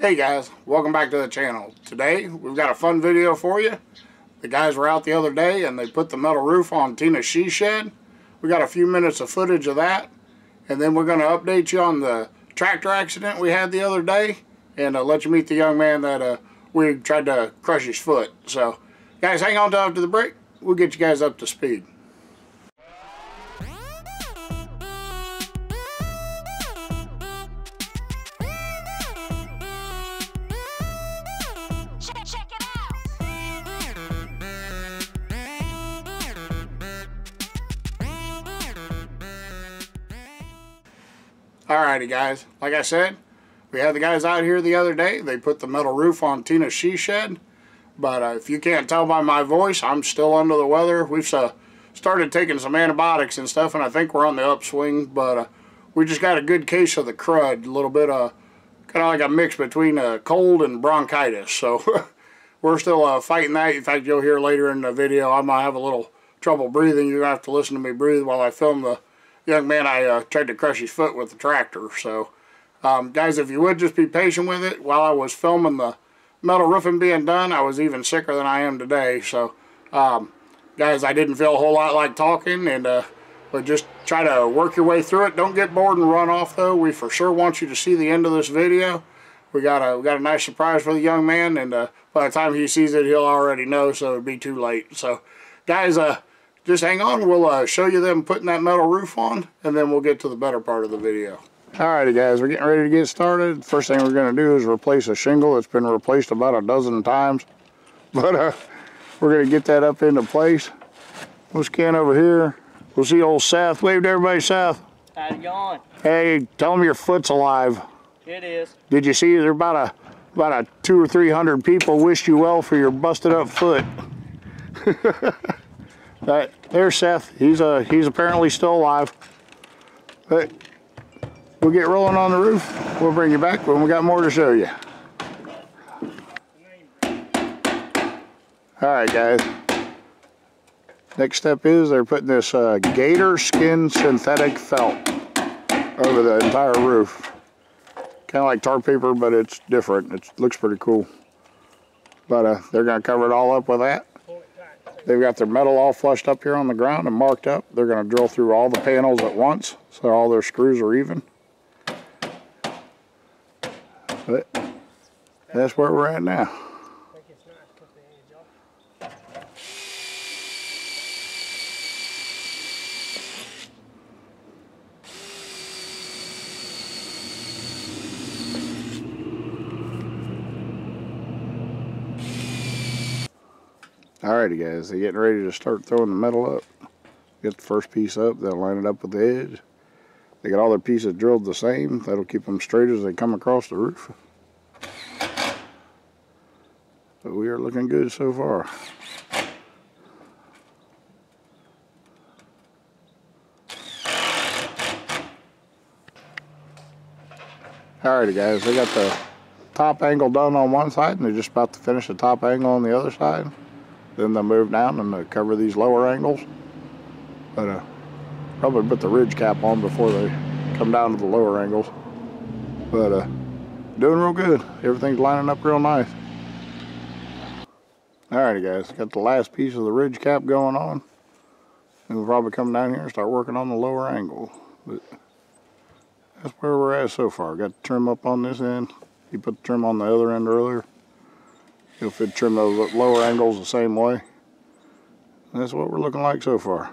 Hey guys, welcome back to the channel. Today we've got a fun video for you. The guys were out the other day and they put the metal roof on Tina's she shed. We got a few minutes of footage of that and then we're going to update you on the tractor accident we had the other day and uh, let you meet the young man that uh, we tried to crush his foot. So guys hang on till after the break. We'll get you guys up to speed. Alrighty guys, like I said, we had the guys out here the other day. They put the metal roof on Tina's she shed. But uh, if you can't tell by my voice, I'm still under the weather. We've uh, started taking some antibiotics and stuff, and I think we're on the upswing. But uh, we just got a good case of the crud, a little bit of kind of like a mix between uh, cold and bronchitis. So we're still uh, fighting that. In fact, you'll hear later in the video, I might have a little trouble breathing. You're going to have to listen to me breathe while I film the young man I uh, tried to crush his foot with the tractor. So, um, guys, if you would just be patient with it. While I was filming the metal roofing being done, I was even sicker than I am today. So, um, guys, I didn't feel a whole lot like talking, and uh, but just try to work your way through it. Don't get bored and run off, though. We for sure want you to see the end of this video. We got a we got a nice surprise for the young man, and uh, by the time he sees it, he'll already know, so it'd be too late. So, guys, uh, just hang on. We'll uh, show you them putting that metal roof on, and then we'll get to the better part of the video. Alrighty, guys, we're getting ready to get started. First thing we're going to do is replace a shingle that's been replaced about a dozen times. But uh, we're going to get that up into place. We'll scan over here. We'll see old Seth. Wave to everybody, Seth. How's it going? Hey, tell them your foot's alive. It is. Did you see there about a about a two or three hundred people wished you well for your busted up foot? that there's Seth. He's uh he's apparently still alive. But we'll get rolling on the roof. We'll bring you back when we got more to show you. All right, guys. Next step is they're putting this uh, gator skin synthetic felt over the entire roof kind of like tar paper, but it's different. It looks pretty cool. But uh, they're going to cover it all up with that. They've got their metal all flushed up here on the ground and marked up. They're going to drill through all the panels at once, so all their screws are even. But that's where we're at now. Alrighty guys, they're getting ready to start throwing the metal up. Get the first piece up, they'll line it up with the edge. They got all their pieces drilled the same. That'll keep them straight as they come across the roof. But we are looking good so far. Alrighty guys, they got the top angle done on one side and they're just about to finish the top angle on the other side. Then they'll move down and uh, cover these lower angles. But uh, probably put the ridge cap on before they come down to the lower angles. But uh, doing real good. Everything's lining up real nice. Alrighty guys, got the last piece of the ridge cap going on. And we'll probably come down here and start working on the lower angle. But that's where we're at so far. Got the trim up on this end. You put the trim on the other end earlier. You'll fit trim those lower angles the same way. And that's what we're looking like so far.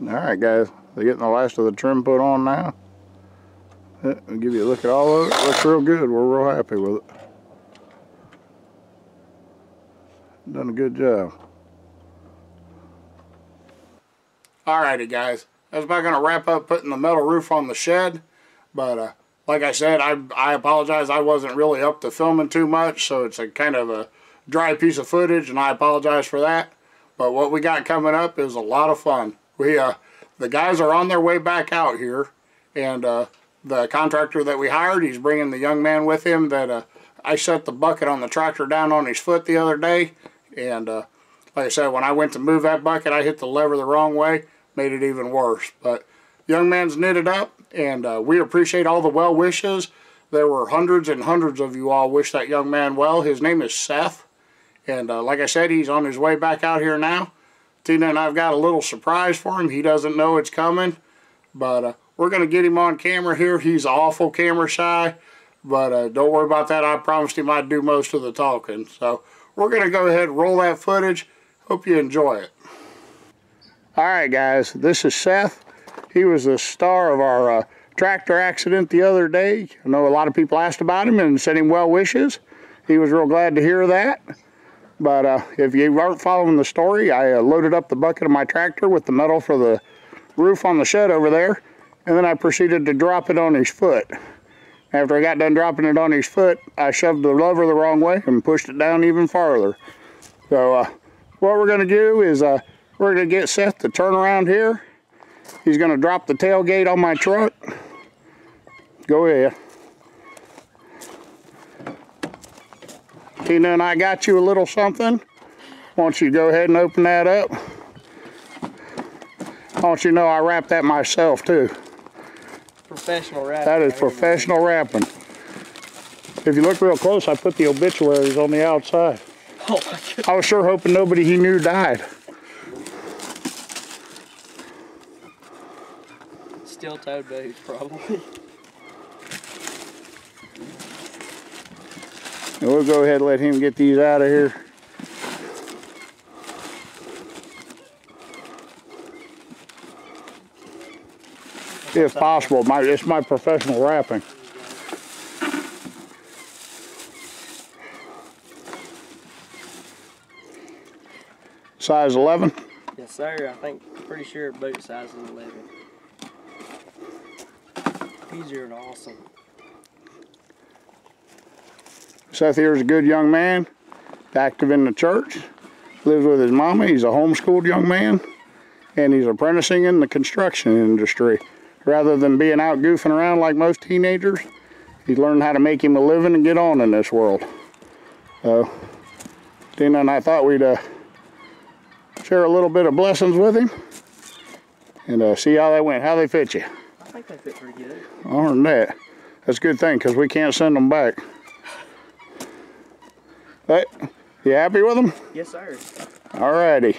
All right, guys. They're getting the last of the trim put on now. Yeah, I'll give you a look at all of it. Looks real good. We're real happy with it. Done a good job. Alrighty, guys. That's about going to wrap up putting the metal roof on the shed. But uh, like I said, I, I apologize. I wasn't really up to filming too much, so it's a kind of a dry piece of footage, and I apologize for that. But what we got coming up is a lot of fun. We uh, the guys are on their way back out here, and uh, the contractor that we hired, he's bringing the young man with him. That uh, I set the bucket on the tractor down on his foot the other day, and uh, like I said, when I went to move that bucket, I hit the lever the wrong way, made it even worse. But young man's knitted up, and uh, we appreciate all the well wishes. There were hundreds and hundreds of you all wish that young man well. His name is Seth. And uh, like I said, he's on his way back out here now. Tina and I've got a little surprise for him. He doesn't know it's coming. But uh, we're going to get him on camera here. He's awful camera shy. But uh, don't worry about that. I promised him I'd do most of the talking. So we're going to go ahead and roll that footage. Hope you enjoy it. All right, guys. This is Seth. He was the star of our uh, tractor accident the other day. I know a lot of people asked about him and sent him well wishes. He was real glad to hear that. But uh, if you aren't following the story, I uh, loaded up the bucket of my tractor with the metal for the roof on the shed over there, and then I proceeded to drop it on his foot. After I got done dropping it on his foot, I shoved the lever the wrong way and pushed it down even farther. So uh, what we're going to do is uh, we're going to get Seth to turn around here. He's going to drop the tailgate on my truck. Go ahead. Tina and I got you a little something. I want you to go ahead and open that up. I want you to know I wrapped that myself too. Professional wrapping. That is professional wrapping. If you look real close, I put the obituaries on the outside. Oh my. I was sure hoping nobody he knew died. Steel toed boots, probably. We'll go ahead and let him get these out of here. If possible, my, it's my professional wrapping. Size 11. Yes, sir. I think, pretty sure boot size is 11. These are awesome. Seth here is a good young man, active in the church, lives with his mama. He's a homeschooled young man, and he's apprenticing in the construction industry. Rather than being out goofing around like most teenagers, he learned how to make him a living and get on in this world. So, Tina and I thought we'd uh, share a little bit of blessings with him and uh, see how they went, how they fit you. I think they fit pretty good. Other than that, that's a good thing because we can't send them back. But you happy with them? Yes, sir. All righty.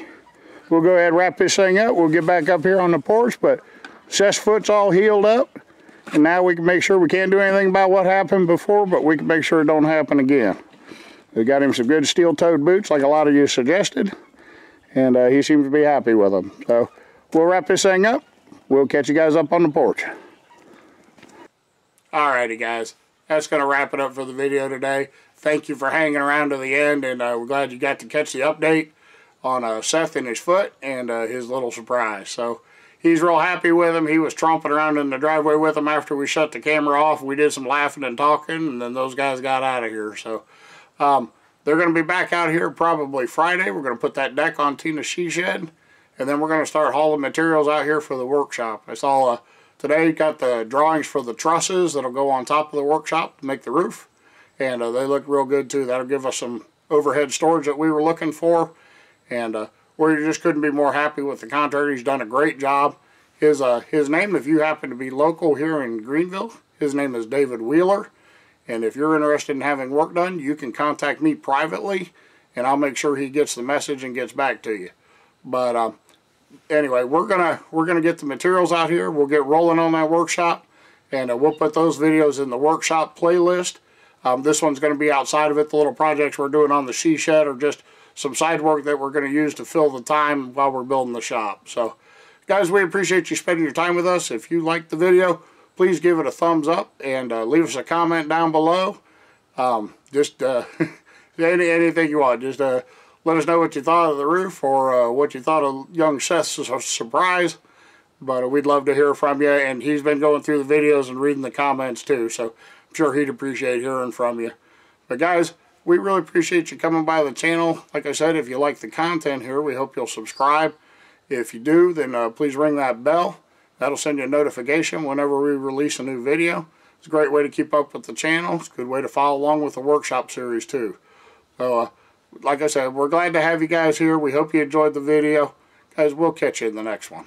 We'll go ahead and wrap this thing up. We'll get back up here on the porch, but Seth's foot's all healed up. And now we can make sure we can't do anything about what happened before, but we can make sure it don't happen again. We got him some good steel-toed boots, like a lot of you suggested, and uh, he seems to be happy with them. So we'll wrap this thing up. We'll catch you guys up on the porch. Alrighty, guys. That's going to wrap it up for the video today. Thank you for hanging around to the end, and uh, we're glad you got to catch the update on uh, Seth and his foot and uh, his little surprise. So he's real happy with him. He was tromping around in the driveway with him after we shut the camera off. We did some laughing and talking, and then those guys got out of here. So um, they're going to be back out here probably Friday. We're going to put that deck on Tina's she shed, and then we're going to start hauling materials out here for the workshop. I saw uh, today got the drawings for the trusses that'll go on top of the workshop to make the roof, and uh, they look real good too. That'll give us some overhead storage that we were looking for, and uh, we just couldn't be more happy with the contractor. He's done a great job. His uh, his name, if you happen to be local here in Greenville, his name is David Wheeler. And if you're interested in having work done, you can contact me privately, and I'll make sure he gets the message and gets back to you. But um, anyway, we're gonna we're gonna get the materials out here. We'll get rolling on that workshop, and uh, we'll put those videos in the workshop playlist. Um, this one's going to be outside of it. The little projects we're doing on the she shed are just some side work that we're going to use to fill the time while we're building the shop. So guys, we appreciate you spending your time with us. If you liked the video, please give it a thumbs up and uh, leave us a comment down below. Um, just uh, any, anything you want. Just uh, let us know what you thought of the roof or uh, what you thought of young Seth's surprise. But we'd love to hear from you. And he's been going through the videos and reading the comments too. So I'm sure he'd appreciate hearing from you. But guys, we really appreciate you coming by the channel. Like I said, if you like the content here, we hope you'll subscribe. If you do, then uh, please ring that bell. That'll send you a notification whenever we release a new video. It's a great way to keep up with the channel. It's a good way to follow along with the workshop series too. So, uh, like I said, we're glad to have you guys here. We hope you enjoyed the video. Guys, we'll catch you in the next one.